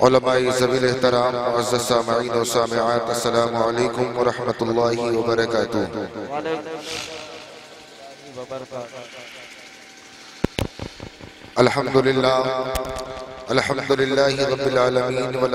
ज़बील एहतराम सामीन व सामआत, अस्सलाम वालेकुम व रहमतुल्लाहि व बरकातुहू अल्हम्दुलिल्लाह, अल्हम्दुलिल्लाहि रब्बिल आलमीन वल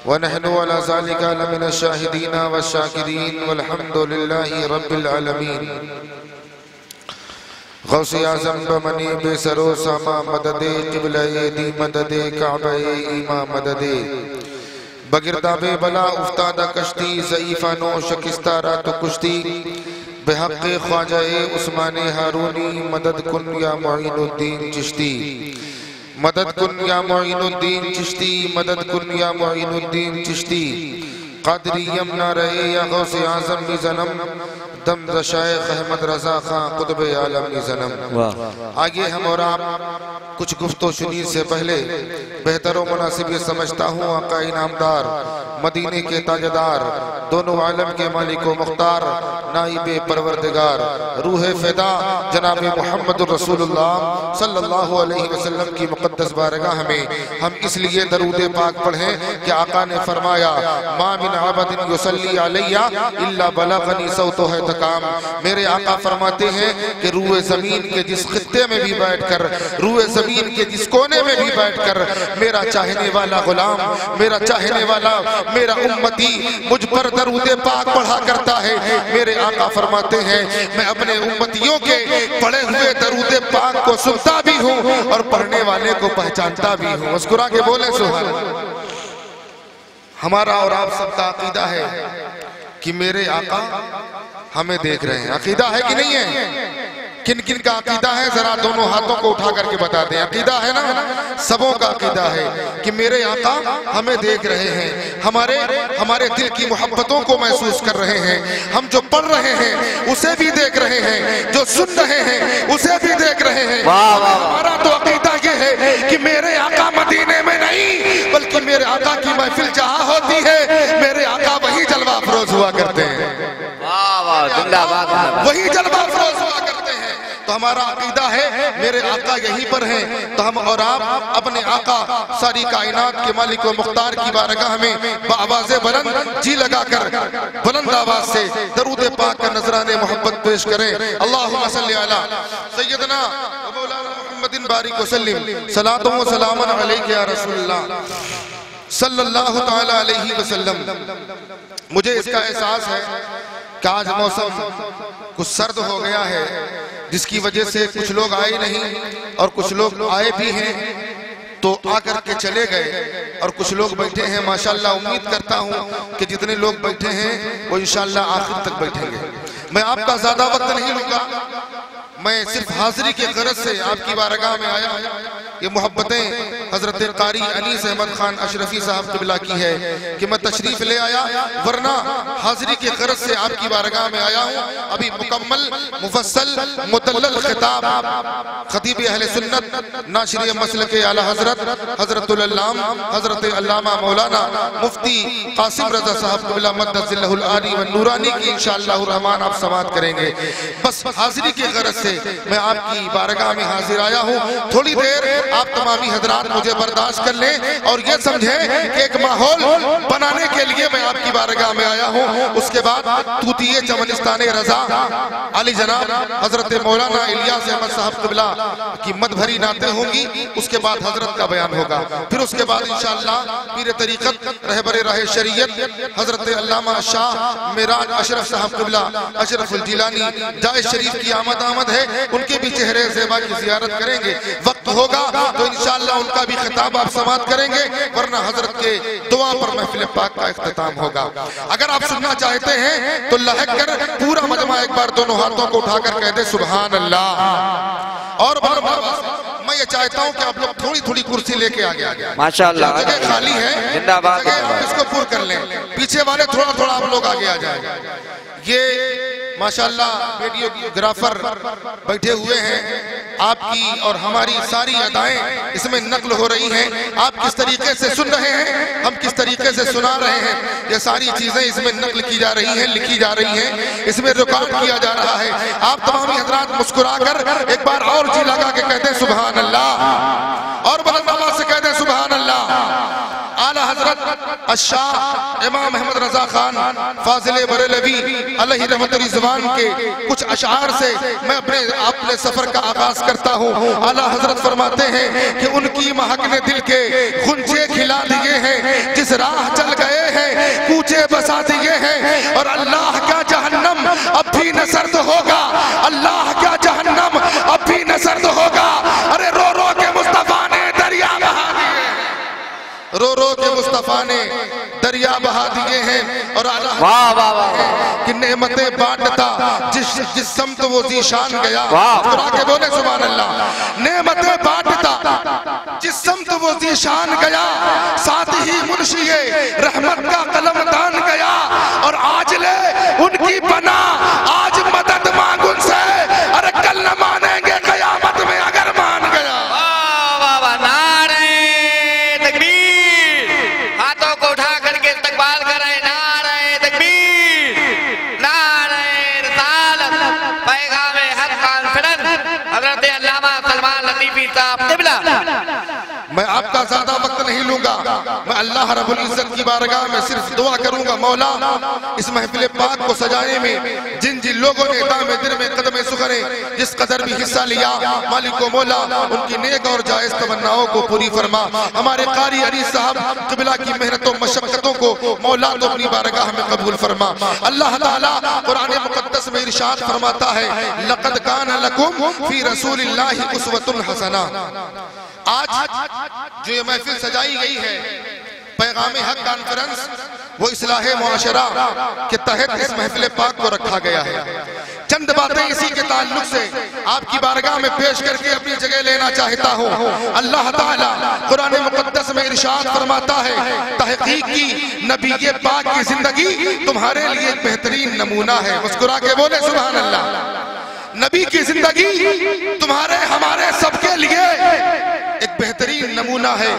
नहनु अला ज़ालिका लमिन शाहिदीन व शाकिरीन वल्हम्दुलिल्लाहि रब्बिल आलमीन गौसे आज़म बमनी बेसरो सामा मददे किबले दी मददे काबे ईमा मददे बगिरदाबे बला उफ्तादा कश्ती ज़ईफा नो शकिस्ता रात कुश्ती बेहक ख्वाजा उस्मान हारूनी मदद कुन या मोइनुद्दीन चिश्ती मदद कुन या मोइनुद्दीन चिश्ती मदद कुन या मोइनुद्दीन चिश्ती। कादरी यमना रहे या गौसे आज़म की जन्म। दम शेख अहमद रजा खां कुतुब आलम की जन्म। आगे हम और आप कुछ गुफ्तो शुनी से पहले बेहतर और मुनासिब ये समझता हूँ आका इनामदार मदीने के ताजदार, दोनों आलम के मालिक मुख्तार नाइब परवरदिगार, रूह फिदा, जनाब मोहम्मद सल्लल्लाहु अलैहि वसल्लम की मुकद्दस बारगाह में हम इसलिए दरूद पाक पढ़ें कि आका ने फरमाया, मा मिन अबदिन युसल्ली अलैया इल्ला बलगनी सौतो है तकाम मेरे आका फरमाते हैं कि रूए ज़मीन के जिस खत्ते में भी बैठकर रूए ज़मीन के जिस कोने में भी बैठकर मेरा चाहने वाला गुलाम, मेरा चाहने वाला मेरा उम्मती मुझ पर दरूद पाक पढ़ा करता है। मेरे आका फरमाते हैं, मैं अपने उम्मतियों के पढ़े हुए दरूद पाक को सुनता भी हूँ और पढ़ने वाले को पहचानता भी हूँ। मुस्कुरा के बोले सुहान हमारा और आप सबका अकीदा है कि मेरे आका हमें देख रहे हैं। अकीदा है कि नहीं है? किन किन का अकीदा है? जरा दोनों हाथों को उठा करके बता दें। अकीदा है ना? सबों का अकीदा है कि मेरे आका हमें देख रहे हैं। हमारे हमारे दिल की मोहब्बतों को महसूस कर रहे हैं। हम जो पढ़ रहे हैं उसे भी देख रहे हैं। जो सुन रहे हैं उसे भी देख रहे हैं। हमारा तो अकीदा ये है कि मेरे आका मदीने में नहीं बल्कि मेरे आका की महफिल जहाँ होती है मेरे आका वही जलवा अफरोज हुआ करते हैं वही जलवा अफरोज हुआ करते हैं तो हमारा अकीदा है, मेरे आका यहीं पर हैं। तो हम और आप अपने आका, सारी कायनात के मालिक व मुख्तार की बारगाह में आवाज़ बुलंद, जी लगाकर, बुलंद आवाज़ से दरूद पाक का नजराने मोहब्बत पेश करें। अल्लाह सैदना मोहम्मदिन बारिक वसल्लम सलातों व सलामन अलैहि या रसूलुल्लाह। सल्लल्लाहु ताला अलैहि वसल्लम मुझे इसका एहसास है कि आज मौसम कुछ सर्द हो गया है। जिसकी वजह से कुछ लोग आए नहीं और कुछ लोग आए भी हैं तो आकर के चले गए। और कुछ लोग बैठे हैं माशाल्लाह उम्मीद करता हूँ कि जितने लोग बैठे हैं वो इंशाल्लाह आखिर तक बैठेंगे। मैं आपका ज़्यादा वक्त नहीं लूँगा मैं सिर्फ़ हाजिरी के गरज से आपकी बारगाह में आया ये मोहब्बतें हज़रत कारी अनीस अहमद खान अशरफी साहब कबिला की है कि मैं तशरीफ़ ले आया, वरना हाजिरी के गरज से आपकी बारगाह में आया हूँ। अभी मुकम्मल मुफसल मुतल खिताब, खतीब अहल सुन्नत, नाशरी मसल के आला हज़रत हज़रत अल्लामा मौलाना मुफ्ती कासिम रजा साहब कबिला मदनी व नूरानी की इंशाअल्लाह रहमान आप समात करेंगे। बस हाजिरी के गरज से मैं आपकी बारगाह में हाजिर आया हूँ। थोड़ी देर आप तमामी हजरात मुझे बर्दाश्त कर लें और ये समझे कि एक माहौल बनाने के लिए मैं आपकी बारगाह में आया हूँ। उसके बाद तूतीय चमनिस्तान रजा, अली जनाब हज़रत मौलाना इलियास अहमद साहब कबिला की मत भरी नाते होंगी। उसके बाद हज़रत का बयान होगा। फिर उसके बाद इंशाअल्लाह पीर तरीकत, रहबर रहे शरीयत, हज़रत अल्लामा शाह मिराज अशरफ साहब कबिला अशरफ जिलानी जाय शरीफ की आमद आमद है। उनके भी चेहरे जेबा की जियारत करेंगे। वक्त होगा तो इंशाअल्लाह उनका भी खिताब आप समाप्त करेंगे वरना हज़रत के दुआ पर महफिल पाक का अख्ताम होगा। अगर आप सुनना चाहते हैं तो लहक कर पूरा मजमा एक बार दोनों हाथों को उठाकर कह दे सुबहान अल्लाह और बार बार मैं ये चाहता हूँ कि आप लोग थोड़ी थोड़ी कुर्सी लेके आगे आ गया माशाल्लाह जगह खाली है जिंदाबाद इसको पूर कर लें। पीछे वाले थोड़ा थोड़ा आप लोग आगे आ जाए। ये माशाल्लाह वीडियोग्राफर बैठे हुए हैं। आपकी और हमारी सारी अदाएँ इसमें नकल हो रही हैं। आप किस तरीके से सुन रहे हैं? हम किस तरीके से सुना रहे हैं? ये सारी चीज़ें इसमें नकल की जा रही हैं, लिखी जा रही हैं। इसमें रिकॉर्ड किया जा रहा है। आप तमाम हजरात मुस्कुरा कर एक बार और जी लगा के कहते हैं सुबहान अल्लाह। और आवाज़ से कहते हैं सुबहान अल्लाह। अशाह, इमाम अहमद रजा खान, फाजिल बरेलवी अलही रहमत जबान के कुछ अशार से मैं अपने अपने सफ़र का आगाज़ करता हूँ। आला हज़रत फरमाते हैं कि उनकी महक ने दिल के गुंजे खिला दिए हैं। जिस राह चल गए हैं, कूचे बसा दिए हैं और अल्लाह का जहन्नम अब भी न सर्द होगा। अल्लाह रो रो के मुस्तफ़ा ने दरिया बहा दिए हैं और आला वाह वाह वाह कि नेमतें बांटता जिस जिस समत वो जीशान गया। के बोले सुभान अल्लाह नेमतें बांटता जिस समत वो जीशान गया। साथ ही मुंशिए रहमत का कलम दान गया। और आज ले उनकी बना आपका ज़्यादा वक्त नहीं लूँगा। मैं अल्लाह रब्बुल इज़्ज़त की बारगाह में सिर्फ़ दुआ करूँगा, मौला। इस महफिल पाक को सजाने में, जिन जिन लोगों ने दामे दिल में कदम सुखरे जिस कदर भी हिस्सा लिया, मालिक मौला, उनकी नेक और जायज़ तमन्नाओं को पूरी फरमा। हमारे कारी अली साहब, किबला की मेहनतों, मशक्कतों को मौला तो अपनी बारगाह में कबूल फरमा। अल्लाह ताला कुरान मुकद्दस में इरशाद फरमाता है, लक़द कान लकुम फ़ी रसूलिल्लाहि उसवतुन हसना। आज जो ये महफिल सजाई गई है, पैगाम हक कॉन्फ्रेंस वो इसलाह के तहत इस महफिल पाक को रखा गया है। चंद बातें इसी के ताल्लुक से आपकी बारगाह में पेश करके अपनी जगह लेना चाहता हूँ। अल्लाह ताला कुरान मुकद्दस में इरशाद फरमाता है, तहकीक की नबी पाक की ज़िंदगी तुम्हारे लिए बेहतरीन नमूना है। मुस्कुरा के बोले सुबह अल्लाह नबी की ज़िंदगी तुम्हारे, हमारे सबके लिए a बेहतरीन नमूना है।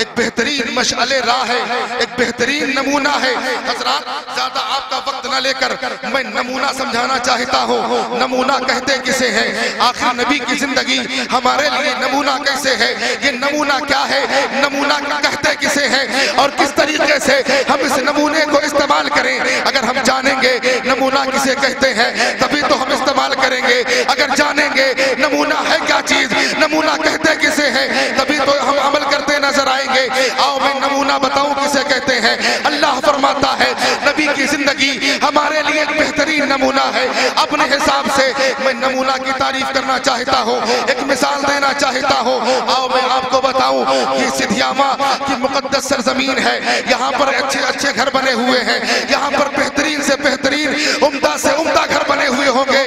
एक बेहतरीन मशअले राह है। एक बेहतरीन नमूना है। हजरात, ज़्यादा आपका वक्त न लेकर मैं नमूना समझाना चाहता हूँ। नमूना कहते किसे है? आखिर नबी की ज़िंदगी हमारे लिए नमूना कैसे है? ये नमूना क्या है? नमूना कहते किसे है? और किस तरीके से हम इस नमूने को इस्तेमाल करें? अगर हम जानेंगे नमूना किसे कहते हैं, तभी तो हम इस्तेमाल करेंगे। अगर जानेंगे नमूना है क्या चीज़? नमूना कहते किसे है? तभी तो हम अमल करते नज़र आएँगे। आओ, मैं नमूना बताऊँ किसे कहते हैं। अल्लाह फरमाता है, नबी की ज़िंदगी हमारे लिए एक बेहतरीन नमूना है। अपने हिसाब से मैं नमूना की तारीफ़ करना चाहता हूँ, एक मिसाल देना चाहता हूँ। आओ, मैं आपको बताऊँ ये सिधियामा की मुकद्दस सरजमीन है। यहाँ पर अच्छे अच्छे घर बने हुए हैं। यहाँ पर बेहतरीन से बेहतरीन उम्दा से उम्दा घर बने हुए होंगे।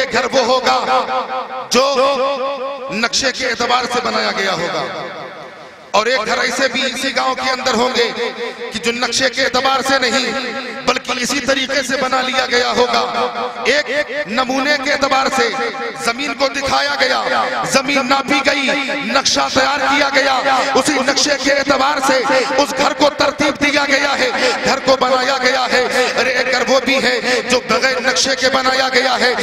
एक घर वो होगा जो नक्शे के एतबार से बनाया गया होगा। और एक घर ऐसे भी इसी गाँव के अंदर होंगे कि जो नक्शे के एतबार से नहीं बल्कि इसी तरीके से बना लिया गया होगा। एक नमूने के एतबार से ज़मीन को दिखाया गया। ज़मीन नापी गई नक्शा तैयार किया गया। उसी नक्शे के एतबार से उस घर को तरतीब दिया गया है। घर को बनाया गया है। अरे एक घर वो भी है जो बगैर नक्शे के बनाया गया है।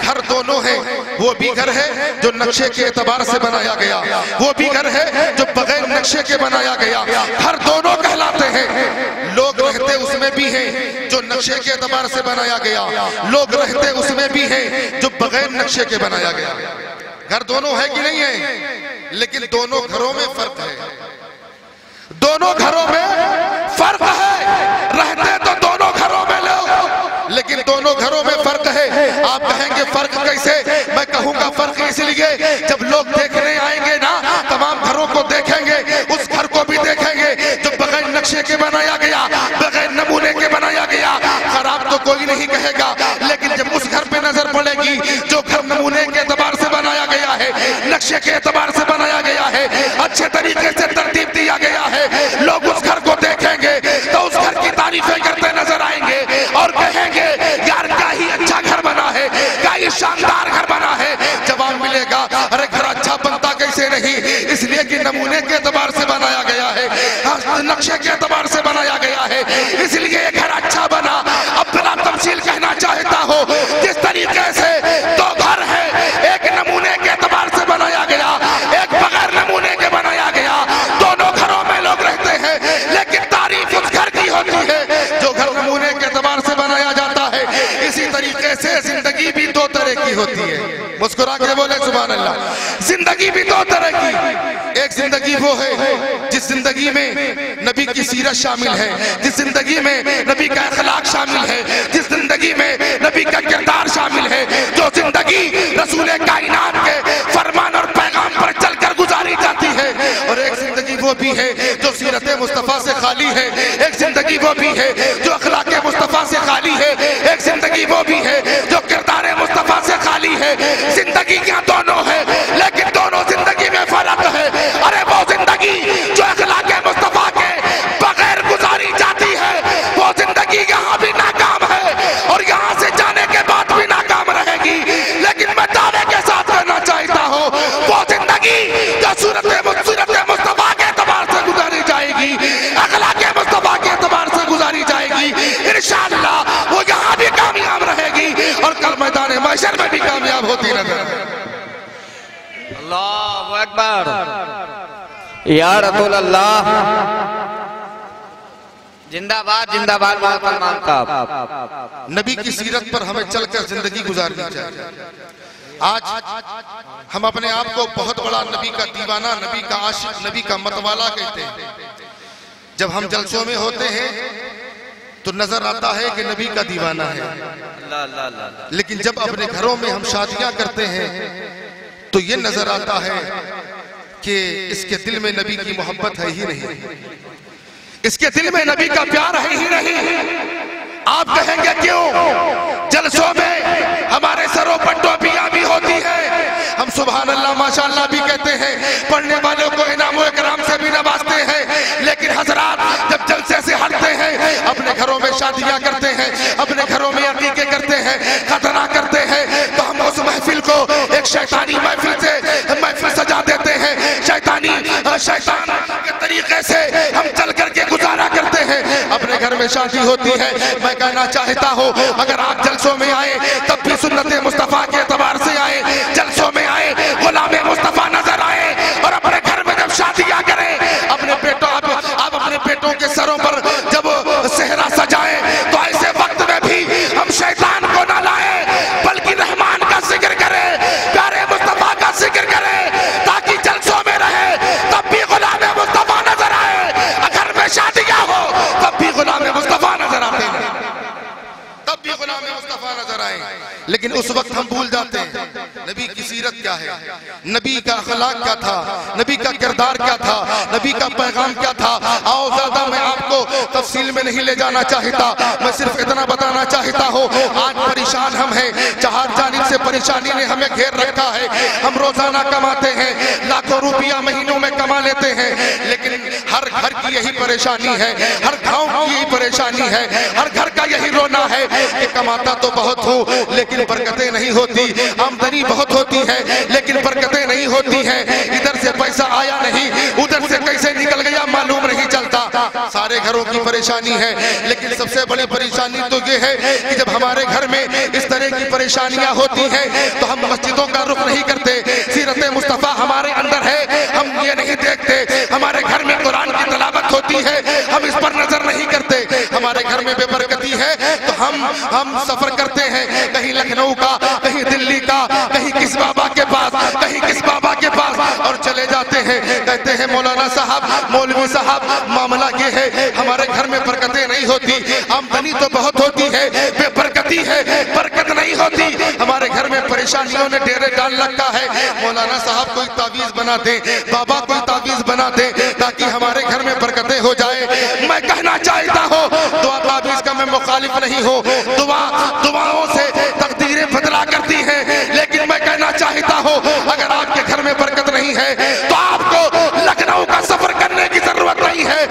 घर दोनों है। वो भी घर है जो नक्शे के एतबार से बनाया गया। वो भी घर है जो बगैर नक्शे के बनाया गया। हर दोनों कहलाते हैं। लोग रहते उसमें भी हैं, जो नक्शे के अतबार से बनाया गया। लोग रहते उसमें भी हैं, जो बगैर नक्शे के बनाया गया। घर दोनों है कि नहीं है? लेकिन दोनों घरों में फ़र्क है। दोनों घरों में फ़र्क है। रहते तो दोनों घरों में लोग लेकिन दोनों घरों में फ़र्क है। आप कहेंगे, फ़र्क कैसे? मैं कहूँगा, फ़र्क इसलिए, जब लोग देखने आएँगे ना तमाम घरों को देखेंगे नक्शे के बनाया गया बगैर नमूने के बनाया गया। खराब तो कोई नहीं कहेगा लेकिन जब उस घर पे नज़र पड़ेगी जो घर नमूने के एतबार से बनाया गया है नक्शे के एतबार से बनाया गया है अच्छे तरीके से तरतीब दिया गया है लोग उस घर को देखेंगे तो उस घर की तारीफें करते नज़र आएँगे और कहेंगे यार क्या ही अच्छा घर बना है क्या ही शानदार घर बना है। जवाब मिलेगा अरे घर अच्छा बनता कैसे नहीं? इसलिए कि नमूने के एतबार से बनाया गया हाँ, नक्शे के अतबार से बनाया गया है। इसलिए ये घर अच्छा बना। अब तफसील कहना चाहता हो। किस तरीके से दो घर है एक नमूने के एतबार से बनाया गया एक बगैर नमूने के बनाया गया दोनों घरों में लोग रहते हैं लेकिन तारीफ़ उस घर की होती है जो घर नमूने के एतबार से बनाया जाता है इसी तरीके से ज़िंदगी भी की होती है। मुस्कुरा के बोले सुबह अल्लाह ज़िंदगी भी दो तरह की। एक ज़िंदगी वो है, जिस ज़िंदगी में नबी की सीरत शामिल है। जिस ज़िंदगी में नबी का अखलाक शामिल है। जिस ज़िंदगी में नबी का किरदार शामिल है। जो ज़िंदगी रसूल कायनात के फरमान और पैगाम पर चलकर गुजारी जाती है, और एक ज़िंदगी वो भी है, जो सीरत मुस्तफ़ा से खाली है। एक ज़िंदगी वो भी है, जो अखलाक मुस्तफ़ा से खाली है। एक ज़िंदगी वो भी है, जो किरदार मुस्तफ़ा से खाली है। ज़िंदगी क्या दोनों है। लेकिन या रसूल अल्लाह जिंदाबाद जिंदाबाद का नबी की सीरत पर हमें चलकर ज़िंदगी गुजारनी चाहिए। आज हम अपने आप को बहुत बड़ा नबी का दीवाना, नबी का आशिक, नबी का मतवाला कहते हैं। जब हम जलसों में होते हैं तो नज़र आता है कि नबी का दीवाना है। लेकिन जब अपने घरों में हम शादियाँ करते हैं तो ये नज़र आता है कि इसके दिल में नबी की मोहब्बत है ही नहीं। इसके दिल में नबी का प्यार है ही नहीं। आप कहेंगे क्यों? जलसों में हमारे सरों पर टोपियाँ भी होती है। हम सुबह अल्लाह माशाल्लाह भी कहते हैं, पढ़ने वालों को इनाम इकराम से भी नवाजते हैं। लेकिन हजरात जब जलसे से हटते हैं, अपने घरों में शादियाँ करते हैं, अपने घरों में अकीके करते हैं, खतरा करते हैं तो हम उस महफिल को एक शैतानी महफिल से, महफिल शैतानी शैतान, के तरीके से हम चल करके गुजारा करते हैं। अपने घर में शादी होती है, मैं कहना चाहता हूँ, अगर आप जलसों में आए, तब भी सुन्नत मुस्तफ़ा के अतबार से आए। जलसों में था? नबी का किरदार क्या था? नबी का पैगाम क्या था? आओ ज़्यादा मैं आपको तफसील में नहीं ले जाना चाहता। मैं सिर्फ़ इतना बताना चाहता हूँ, आज परेशान हम हैं। चार जानी से परेशानी ने हमें घेर रखा है। हम रोज़ाना कमाते हैं, लाखों रुपया महीनों में कमा लेते हैं। लेकिन हर घर की यही परेशानी है, हर गाँव की यही परेशानी है, हर घर का यही रोना है कि कमाता तो बहुत हूँ, लेकिन बरकतें नहीं होती। आमदनी बहुत होती है, लेकिन बरकतें नहीं होती हैं। इधर से पैसा आया नहीं, उधर से कैसे निकल गया मालूम नहीं चलता। सारे घरों की परेशानी है, लेकिन सबसे बड़ी परेशानी तो ये है कि जब हमारे घर में इस तरह की परेशानियाँ होती हैं तो हम मस्जिदों का रुख नहीं करते। सीरत मुस्तफ़ा हमारे अंदर है हम ये नहीं देखते। हमारे घर में कुरान की तलावत होती है। हम इस पर नज़र नहीं करते। हमारे घर में बेबरकती है। तो हम हम सफ़र करते हैं। कहीं लखनऊ का, कहीं दिल्ली का, कहीं किस बाबा के पास, कहीं किस बाबा के पास। और चले जाते हैं। कहते हैं, मौलाना साहब, मौलवी साहब, मामला ये है। हमारे घर में बरकतें नहीं होती। आमदनी तो बहुत होती है। बेबरकती है। बरकत नहीं होती। परेशानियों ने डेरे डाल रखा है। मौलाना साहब कोई तावीज बना दे, बाबा कोई तावीज बना दे, ताकि हमारे घर में बरकतें हो जाए। मैं कहना चाहता हूँ, दुआ तावीज का मैं मुखालिफ नहीं हूँ। दुआ, दुआओं से तकदीरें बदला करती हैं, लेकिन मैं कहना चाहता हूँ, अगर आपके घर में बरकत नहीं है तो आपको लखनऊ का सफ़र करने की ज़रूरत नहीं है।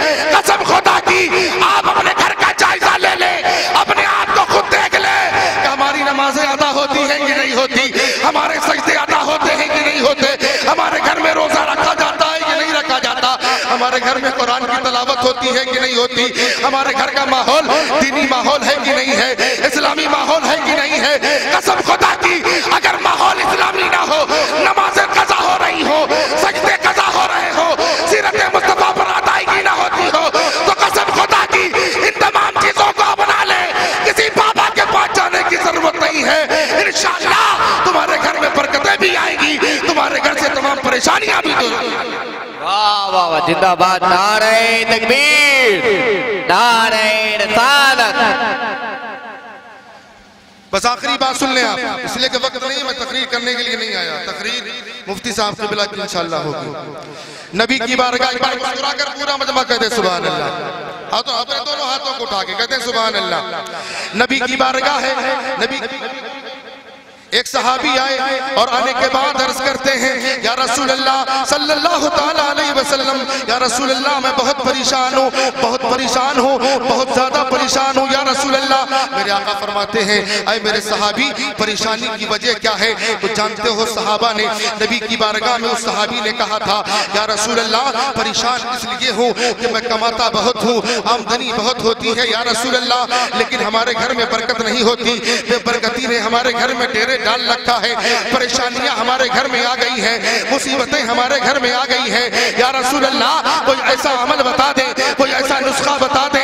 हमारे घर में कुरान की तलावत होती है कि नहीं होती? हमारे घर का माहौल दीनी माहौल है कि नहीं है? इस्लामी माहौल है कि नहीं है? कसम खुदा की, अगर माहौल इस्लामी ना हो, नमाजें कजा हो रही हो, सजदे कजा हो रहे हो, सीरत मुस्तफ़ा पर अदायगी ना होती हो तो कसम खुदा की, इन तमाम चीज़ों को अपना ले। किसी बाबा के पास जाने की ज़रूरत नहीं है। इंशाअल्लाह तुम्हारे घर में बरकतें भी आएगी, तुम्हारे घर से तमाम परेशानियाँ भी दूर वाह जिंदाबाद। नारे तकबीर। नारे रसालत बस आखिरी बात सुन लें आप। इसलिए कि वक्त नहीं, मैं तकरीर करने के लिए नहीं आया। तकरीर मुफ्ती साहब के बिला इंशाल्लाह होगी। नबी की बारगाह एक बार कर पूरा मजमा कहते सुबह अल्लाह हाँ तो अपने दोनों हाथों को उठा के कहते सुबह अल्लाह नबी की बारगाह है। नबी एक सहाबी आए और आने के बाद अर्ज़ करते हैं, या रसूल अल्लाह सल्लल्लाहु अलैहि वसल्लम, या रसूल अल्लाह मैं बहुत परेशान हूँ, बहुत परेशान हूँ, बहुत ज़्यादा परेशान हूँ, या रसूल अल्लाह मेरे आका फरमाते हैं अय मेरे सहाबी, परेशानी की वजह क्या है? तो जानते हो सहाबा ने, नबी की बारगाह में उस सहाबी ने कहा था, या रसूल अल्लाह परेशान इसलिए हूँ कि मैं कमाता बहुत हूँ, आमदनी बहुत होती है, या रसूल अल्लाह लेकिन हमारे घर में बरकत नहीं होती, बेबरकती ने हमारे घर में डेरे डाल रखा है। परेशानियाँ हमारे घर में आ गई है। मुसीबतें हमारे घर में आ गई है। या रसूल अल्लाह कोई ऐसा अमल बता दे, कोई ऐसा नुस्खा बता दे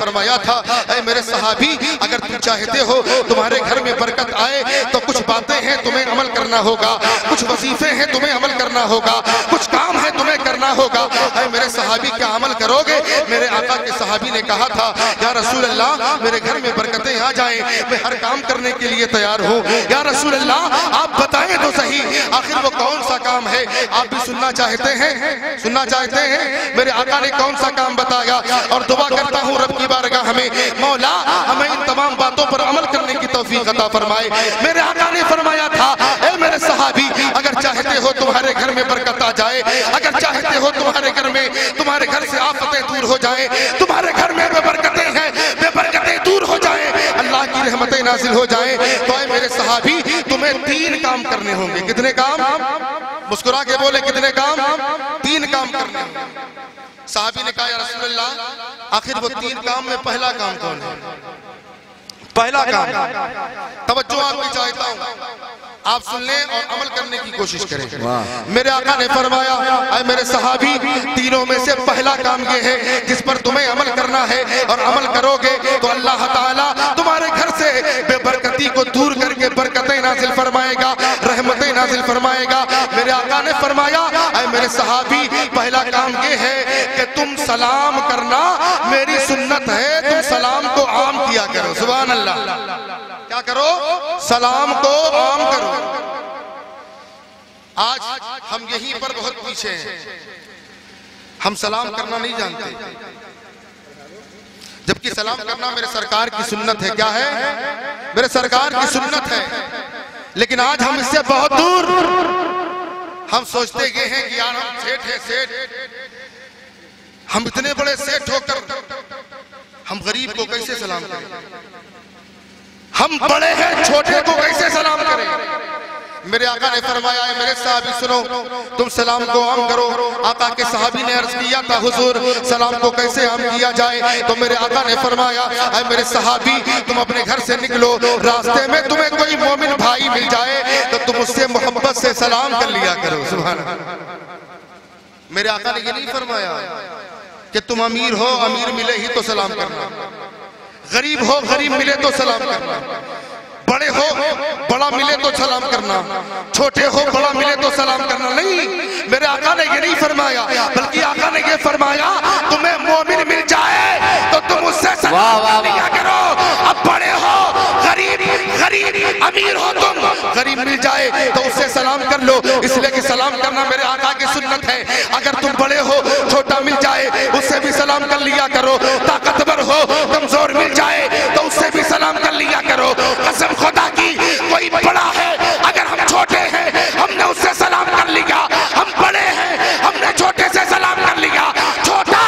फरमाया था, ऐ मेरे सहाबी, अगर तुम चाहते हो तुम्हारे घर में बरकत आए तो कुछ बातें हैं तुम्हें अमल करना होगा, कुछ वजीफे हैं तुम्हें अमल करना होगा, कुछ काम है तुम्हें करना होगा। ऐ मेरे सहाबी, क्या अमल करोगे? मेरे आका के सहाबी ने कहा था, या रसूल अल्लाह मेरे घर में बरकतें आ जाए, मैं हर काम करने के लिए तैयार हूँ। या रसूल अल्लाह आप बताएँ तो सही, आखिर वो कौन सा काम है? आप भी सुनना चाहते हैं? सुनना चाहते हैं? मेरे आका ने कौन सा काम बताया? और दुआ करता हूँ हमें मौला हमें इन तमाम बातों पर अमल करने की तौफीक अता फरमाए। मेरे आका ने फरमाया था, ए मेरे सहाबी, अगर चाहते हो तुम्हारे घर में बरकत आ जाए, अगर चाहते हो तुम्हारे घर में, तुम्हारे घर से आफतें दूर हो जाए, तुम्हारे घर में बेबरकतें हैं, बेबरकतें दूर हो जाए, अल्लाह की रहमतें नाजिल हो जाए तो ए मेरे सहाबी, तुम्हें तीन काम करने होंगे। कितने काम? मुस्कुरा के बोले, कितने काम? तीन काम करने होंगे। साहबी ने कहा रसूलुल्लाह आखिर वो तीन काम में पहला काम कौन है? पहला काम तवज्जो आपकी चाहता हूँ आप सुन लें और अमल करने की कोशिश करें। मेरे आका ने फरमाया अय मेरे सहाबी तीनों में से पहला काम ये है जिस पर तुम्हें अमल करना है और अमल करोगे तो अल्लाह ताला तुम्हारे घर से बेबरकती को दूर करके बरकतें नाजिल फरमाएगा रहमतें नाजिल फरमाएगा। मेरे आका ने फरमाया अय मेरे सहाबी पहला काम ये है सलाम करना मेरी सुन्नत है। तुम सलाम को आम किया करो। सुबह अल्लाह क्या करो? सलाम को आम करो। आज हम यहीं पर बहुत पीछे हैं। हम सलाम करना नहीं जानते। जबकि सलाम करना मेरे सरकार की सुन्नत है। क्या है? मेरे सरकार की सुन्नत है। लेकिन आज हम इससे बहुत दूर। हम सोचते गए हैं कि यार हम सेठ है, सेठ। हम इतने बड़े सेठ होकर हम गरीब को कैसे सलाम करें? हम बड़े हैं, छोटे को कैसे सलाम करें? मेरे आका ने फरमाया है मेरे साहबी, सुनो, तुम सलाम को आम करो। आका के साहबी ने अर्ज़ किया था, हुजूर, सलाम को कैसे आम किया जाए? तो मेरे आका ने फरमाया है मेरे सहाबी, तुम अपने घर से निकलो। रास्ते में तुम्हें कोई मोमिन भाई मिल जाए तो तुम उससे मोहब्बत से सलाम कर लिया करो। सुबह मेरे आका ने ये नहीं फरमाया कि तुम अमीर हो अमीर मिले ही तो सलाम करना। गरीब हो गरीब मिले तो सलाम करना। बड़े हो बड़ा मिले तो सलाम करना। छोटे हो बड़ा मिले तो सलाम करना। नहीं मेरे आका ने ये नहीं फरमाया बल्कि आका ने ये फरमाया तुम्हें मोमिन मिल जाए तो तुम उससे सलाम लिया करो। अब बड़े हो गरीब गरीब अमीर हो तुम। गरीब मिल जाए तो उससे सलाम कर लो। इसलिए कि सलाम करना मेरे आका की सुन्नत है। अगर तुम बड़े हो छोटा मिल जाए उससे भी सलाम कर लिया करो। ताकतवर हो कमज़ोर मिल जाए तो उससे भी सलाम कर लिया करो। कसम खुदा की कोई बड़ा है अगर हम छोटे हैं हमने उससे सलाम कर लिया। हम बड़े हैं हमने छोटे से सलाम कर लिया। छोटा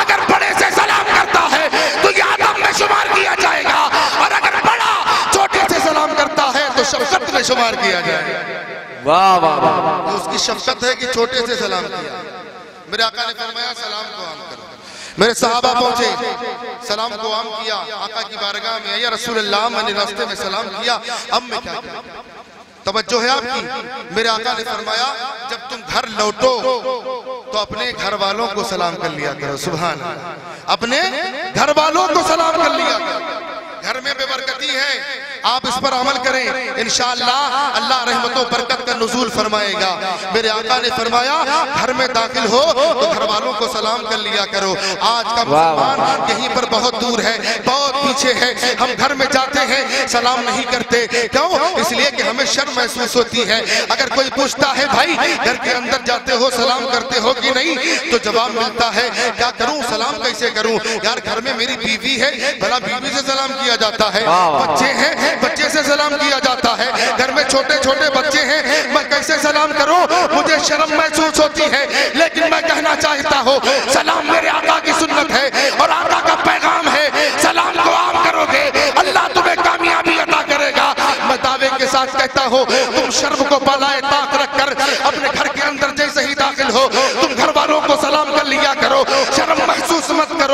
अगर बड़े से सलाम करता है तो ये आदम में शुमार किया जाएगा। और अगर बड़ा छोटे से सलाम करता है तो शफकत में शुमार किया जाएगा। वाह वाह वाह। तो उसकी शफकत है कि छोटे से सलाम किया। मेरे आका ने फरमाया, सलाम को आम करो। मेरे सहाबा पहुँचे, सलाम को आम किया, आका की बारगाह में या रसूल अल्लाह मैंने रास्ते में सलाम किया, अब मैं क्या करूँ? तवज्जो है आपकी? मेरे आका ने फरमाया, जब तुम घर लौटो तो अपने घर वालों को सलाम कर लिया करो अल्लाह। अपने घर वालों को सलाम कर लिया करो। घर में बेबरकती है आप इस पर अमल करें। इंशाअल्लाह अल्लाह रहमतों बरकत का नजूल फरमाएगा। मेरे आका ने फरमाया घर में दाखिल हो तो घर वालों को सलाम कर लिया करो। आज का। मुसलमान यहीं पर बहुत दूर है बहुत पीछे है। हम घर में जाते हैं सलाम नहीं करते। क्यों? इसलिए कि हमें शर्म महसूस होती है। अगर कोई पूछता है भाई घर के अंदर जाते हो सलाम करते हो कि नहीं? तो जवाब मिलता है क्या करूँ? सलाम कैसे करूँ? यार घर में मेरी बीवी है भला बीवी से सलाम किया जाता है। बच्चे हैं बच्चे से सलाम किया जाता है। घर में छोटे छोटे बच्चे हैं, मैं कैसे सलाम करूँ? मुझे शर्म महसूस होती है, लेकिन मैं कहना चाहता हूँ, सलाम मेरे आका की सुन्नत है, और आका का पैगाम है, सलाम को आम करोगे, अल्लाह तुम्हें कामयाबी अता करेगा। मैं दावे के साथ कहता हूँ, तुम शर्म को बलाए ताक रख कर अपने घर के अंदर जैसे ही दाखिल हो, तुम घर वालों को सलाम कर लिया करो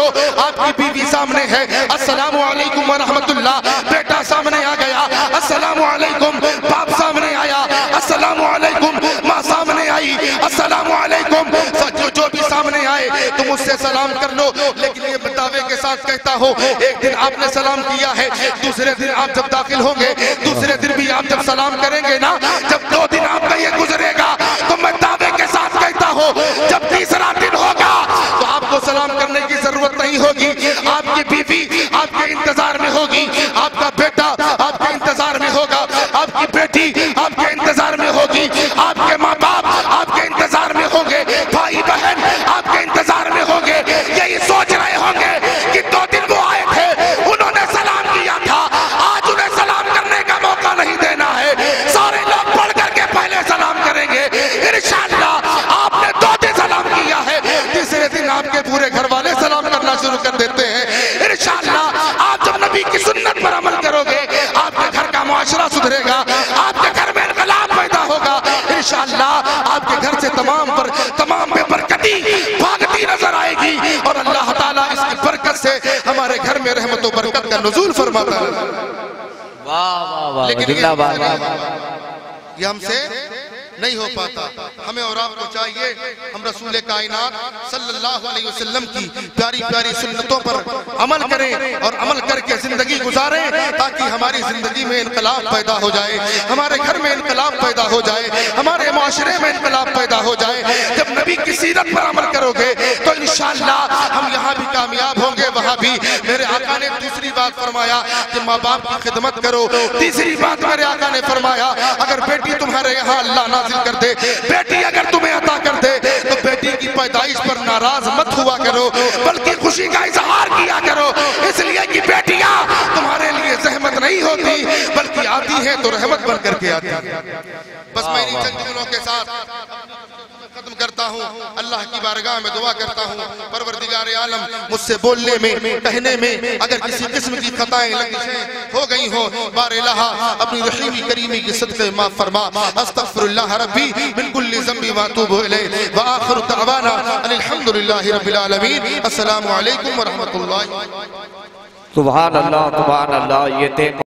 करो आपकी बीवी सामने है। अस्सलाम वालेकुम व रहमतुल्लाह बेटा सामने आ गया। अस्सलाम वालेकुम बाप सामने आया। अस्सलाम वालेकुम माँ सामने आई। अस्सलाम वालेकुम जो जो भी सामने आए तुम उससे सलाम कर लो। लेकिन ये बतावे के साथ कहता हूँ एक दिन आपने सलाम किया है दूसरे दिन आप जब दाखिल होंगे दूसरे दिन भी आप जब सलाम करेंगे ना जब दो दिन आपका ये गुजरेगा तो मैं दावे के साथ कहता हूँ जब तीसरा दिन होगा तो आपको सलाम करने की ज़रूरत नहीं होगी आपकी बीवी आपके इंतज़ार में होगी आपका बेटा आपके इंतज़ार में होगा। आपकी बेटी आपके इंतज़ार में होगी। आपके माँ बाप आपके इंतज़ार में होंगे। भाई बहन आपके इंतज़ार में होंगे। यही सोच रहे होंगे कि दो दिन वो आए थे, उन्होंने सलाम किया था। आज उन्हें सलाम करने का मौका नहीं देना है। सारे लोग पढ़ करके पहले सलाम करेंगे। इंशाअल्लाह आपने दो दिन सलाम किया है। तीसरे दिन आपके पूरे घर वाले सलाम करना शुरू कर देते हैं। इंशाअल्लाह आप जब नबी की सुन्नत पर अमल करोगे आपके घर का सुधरेगा आपके घर में इनकलाब पैदा होगा। इन आपके घर से तमाम पर तमाम बेबरकती भागती नज़र आएगी। और अल्लाह ताला इसकी बरकत से हमारे घर में रहमत बरकत का नजूल फरमाता है। वाह वाह वाह लेकिन ये जिंदाबाद ये हमसे नहीं हो पाता। हमें और आपको चाहिए, हम रसूल कायनात सल्लल्लाहु अलैहि वसल्लम की प्यारी प्यारी सुन्नतों पर अमल करें और अमल करके ज़िंदगी गुजारें, ताकि हमारी ज़िंदगी में इनकलाब पैदा हो जाए, हमारे घर में इनकलाब पैदा हो जाए, हमारे माशरे में इनकलाब पैदा हो जाए। जब नबी की सीरत पर अमल करोगे तो इंशाअल्लाह हम यहाँ भी कामयाब होंगे, वहाँ भी। मेरे आका ने दूसरी बात फरमाया कि माँ बाप की खिदमत करो। तीसरी बात मेरे आका ने फरमाया, अगर बेटी तुम्हारे यहाँ अल्लाह नाजिल कर दे बेटी अगर तुम्हें अता कर दे तो बेटी की पैदाइश पर नाराज़ मत हुआ करो, बल्कि खुशी का इजहार किया करो। इसलिए कि बेटियाँ तुम्हारे लिए जहमत नहीं होती, बल्कि आती है तो रहमत बन करके आती है। बस मेरी चंद जुमलों के साथ करता हूँ। अल्लाह की बारगाह में दुआ करता हूँ। परवरदिगार आलम, मुझसे बोलने में, कहने में, अगर किसी किस्म की खताएँ लगिशें हो गई हो बार अपनी रहीमी करीमी की सदक़े माफ़ फरमा। अस्तगफिरुल्लाह रब्बी, मिन कुल्ली ज़ंबी व अतूबु इलैहि। व आखिरु दअवाना अनिल हम्दुलिल्लाहि रब्बिल आलमीन। अस्सलामु अलैकुम व रहमतुल्लाहि। सुभान अल्लाह सुभान अल्लाह ये थे